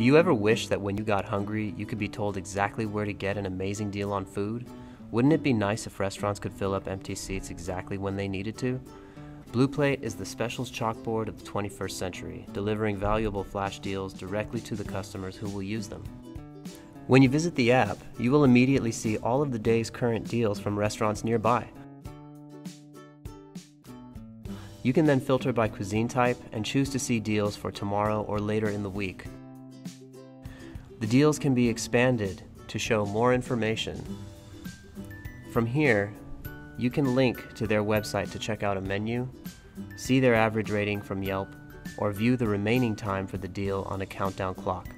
Do you ever wish that when you got hungry, you could be told exactly where to get an amazing deal on food? Wouldn't it be nice if restaurants could fill up empty seats exactly when they needed to? Blue Plate is the specials chalkboard of the 21st century, delivering valuable flash deals directly to the customers who will use them. When you visit the app, you will immediately see all of the day's current deals from restaurants nearby. You can then filter by cuisine type and choose to see deals for tomorrow or later in the week. The deals can be expanded to show more information. From here, you can link to their website to check out a menu, see their average rating from Yelp, or view the remaining time for the deal on a countdown clock.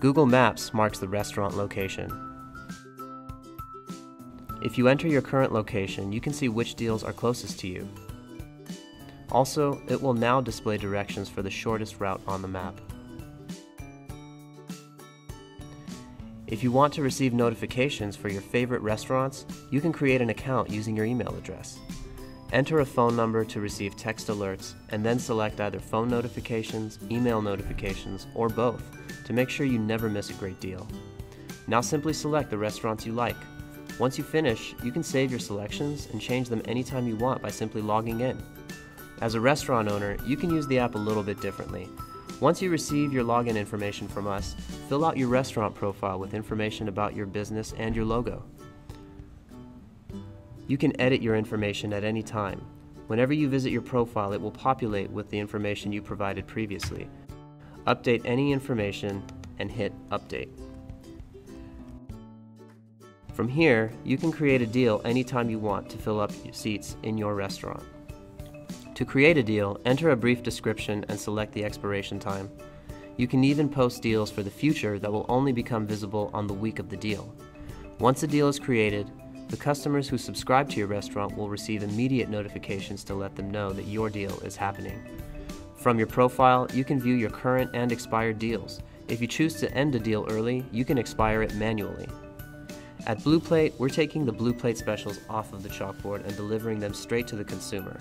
Google Maps marks the restaurant location. If you enter your current location, you can see which deals are closest to you. Also, it will now display directions for the shortest route on the map. If you want to receive notifications for your favorite restaurants, you can create an account using your email address. Enter a phone number to receive text alerts, and then select either phone notifications, email notifications, or both to make sure you never miss a great deal. Now simply select the restaurants you like. Once you finish, you can save your selections and change them anytime you want by simply logging in. As a restaurant owner, you can use the app a little bit differently. Once you receive your login information from us, fill out your restaurant profile with information about your business and your logo. You can edit your information at any time. Whenever you visit your profile, it will populate with the information you provided previously. Update any information and hit Update. From here, you can create a deal anytime you want to fill up seats in your restaurant. To create a deal, enter a brief description and select the expiration time. You can even post deals for the future that will only become visible on the week of the deal. Once a deal is created, the customers who subscribe to your restaurant will receive immediate notifications to let them know that your deal is happening. From your profile, you can view your current and expired deals. If you choose to end a deal early, you can expire it manually. At Blue Plate, we're taking the Blue Plate specials off of the chalkboard and delivering them straight to the consumer.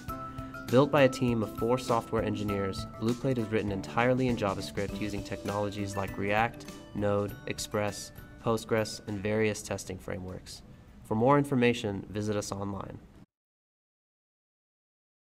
Built by a team of four software engineers, Blueplate is written entirely in JavaScript using technologies like React, Node, Express, Postgres, and various testing frameworks. For more information, visit us online.